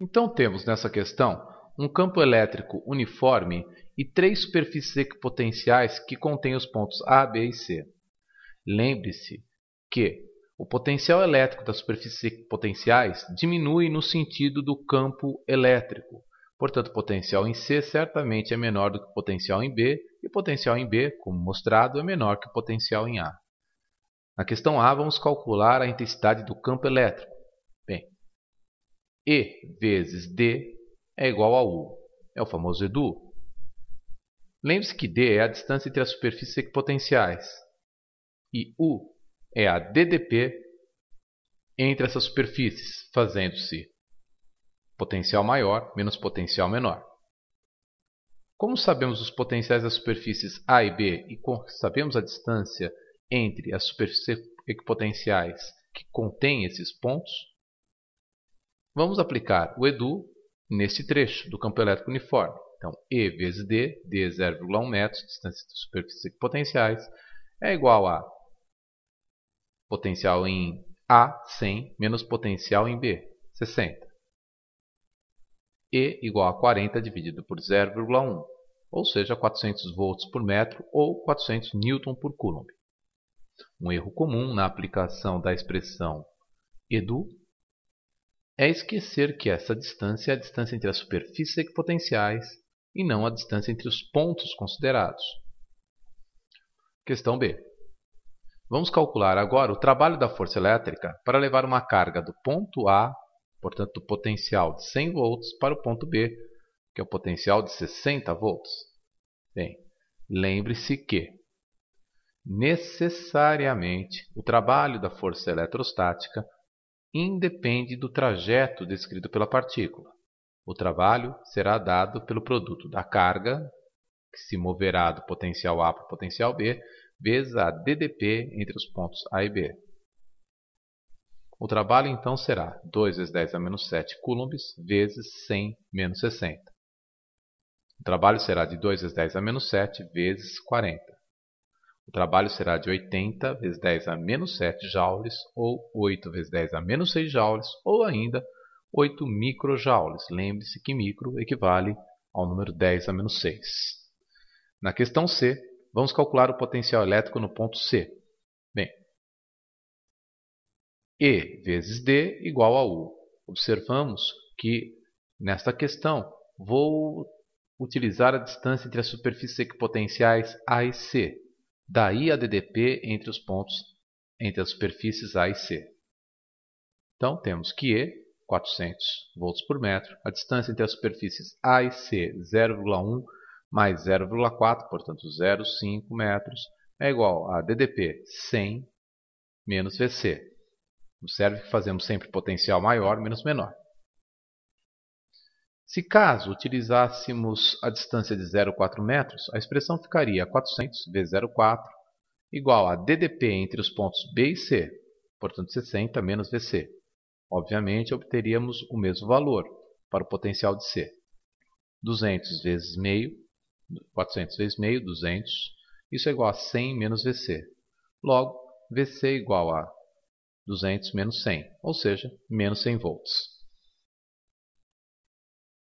Então temos nessa questão um campo elétrico uniforme e três superfícies equipotenciais que contêm os pontos A, B e C. Lembre-se que o potencial elétrico das superfícies equipotenciais diminui no sentido do campo elétrico. Portanto, o potencial em C certamente é menor do que o potencial em B, e o potencial em B, como mostrado, é menor que o potencial em A. Na questão A, vamos calcular a intensidade do campo elétrico. E vezes D é igual a U. É o famoso EDU. Lembre-se que D é a distância entre as superfícies equipotenciais e U é a DDP entre essas superfícies, fazendo-se potencial maior menos potencial menor. Como sabemos os potenciais das superfícies A e B e sabemos a distância entre as superfícies equipotenciais que contêm esses pontos, vamos aplicar o EDU neste trecho do campo elétrico uniforme. Então, E vezes D, D é 0,1 metros, distância das superfícies equipotenciais, é igual a potencial em A, 100, menos potencial em B, 60. E igual a 40 dividido por 0,1, ou seja, 400 volts por metro ou 400 newton por coulomb. Um erro comum na aplicação da expressão EDU é esquecer que essa distância é a distância entre as superfícies equipotenciais e não a distância entre os pontos considerados. Questão B. Vamos calcular agora o trabalho da força elétrica para levar uma carga do ponto A, portanto do potencial de 100 volts, para o ponto B, que é o potencial de 60 volts. Bem, lembre-se que necessariamente o trabalho da força eletrostática independe do trajeto descrito pela partícula. O trabalho será dado pelo produto da carga, que se moverá do potencial A para o potencial B, vezes a DDP entre os pontos A e B. O trabalho então será 2 vezes 10 a menos 7 coulombs vezes 100 menos 60. O trabalho será de 2 vezes 10 a menos 7 vezes 40. O trabalho será de 80 vezes 10 a menos 7 joules, ou 8 vezes 10 a menos 6 joules, ou ainda 8 microjoules. Lembre-se que micro equivale ao número 10 a menos 6. Na questão C, vamos calcular o potencial elétrico no ponto C. Bem, E vezes D igual a U. Observamos que, nesta questão, vou utilizar a distância entre as superfícies equipotenciais A e C. Daí a DDP entre os pontos entre as superfícies A e C. Então, temos que E, 400 volts por metro, a distância entre as superfícies A e C, 0,1 mais 0,4, portanto 0,5 metros, é igual a DDP 100 menos VC. Observe que fazemos sempre potencial maior menos menor. Se caso utilizássemos a distância de 0,4 metros, a expressão ficaria 400 vezes 0,4 igual a DDP entre os pontos B e C, portanto 60 menos VC. Obviamente, obteríamos o mesmo valor para o potencial de C. 200 vezes meio, 400 vezes meio, 200, isso é igual a 100 menos VC. Logo, VC é igual a 200 menos 100, ou seja, menos 100 volts.